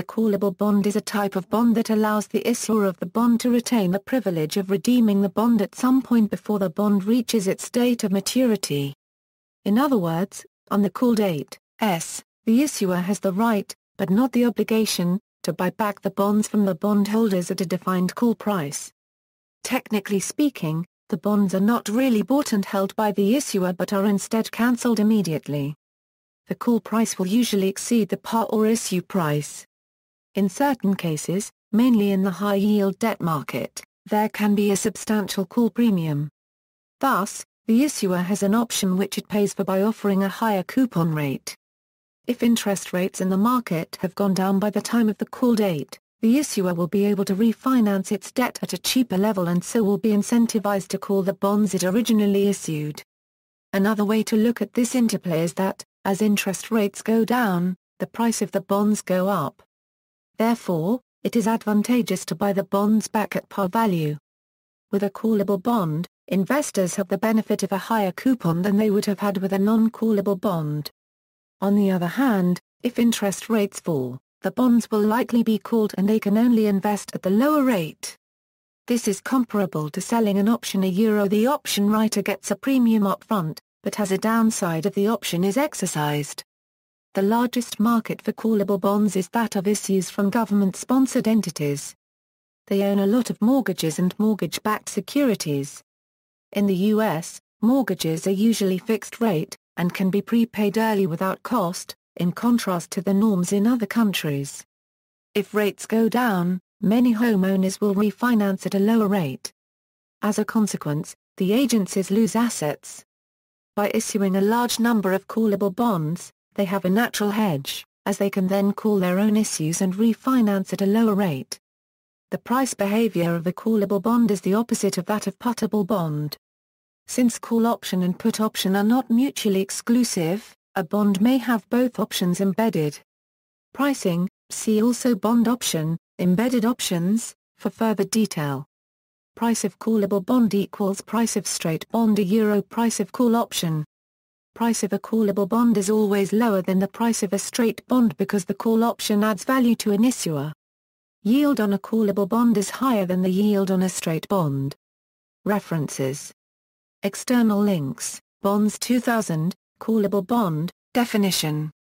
A callable bond is a type of bond that allows the issuer of the bond to retain the privilege of redeeming the bond at some point before the bond reaches its date of maturity. In other words, on the call date, S, the issuer has the right, but not the obligation, to buy back the bonds from the bondholders at a defined call price. Technically speaking, the bonds are not really bought and held by the issuer but are instead cancelled immediately. The call price will usually exceed the par or issue price. In certain cases, mainly in the high-yield debt market, there can be a substantial call premium. Thus, the issuer has an option which it pays for by offering a higher coupon rate. If interest rates in the market have gone down by the time of the call date, the issuer will be able to refinance its debt at a cheaper level and so will be incentivized to call the bonds it originally issued. Another way to look at this interplay is that, as interest rates go down, the price of the bonds go up. Therefore, it is advantageous to buy the bonds back at par value. With a callable bond, investors have the benefit of a higher coupon than they would have had with a non-callable bond. On the other hand, if interest rates fall, the bonds will likely be called and they can only invest at the lower rate. This is comparable to selling an option a euro the option writer gets a premium upfront, but has a downside if the option is exercised. The largest market for callable bonds is that of issues from government-sponsored entities. They own a lot of mortgages and mortgage-backed securities. In the U.S., mortgages are usually fixed rate, and can be prepaid early without cost, in contrast to the norms in other countries. If rates go down, many homeowners will refinance at a lower rate. As a consequence, the agencies lose assets. By issuing a large number of callable bonds, they have a natural hedge, as they can then call their own issues and refinance at a lower rate. The price behavior of a callable bond is the opposite of that of puttable bond. Since call option and put option are not mutually exclusive, a bond may have both options embedded. Pricing, see also bond option, embedded options, for further detail. Price of callable bond equals price of straight bond a euro price of call option price of a callable bond is always lower than the price of a straight bond because the call option adds value to an issuer. Yield on a callable bond is higher than the yield on a straight bond. References. External links, Bonds 2000, Callable Bond, Definition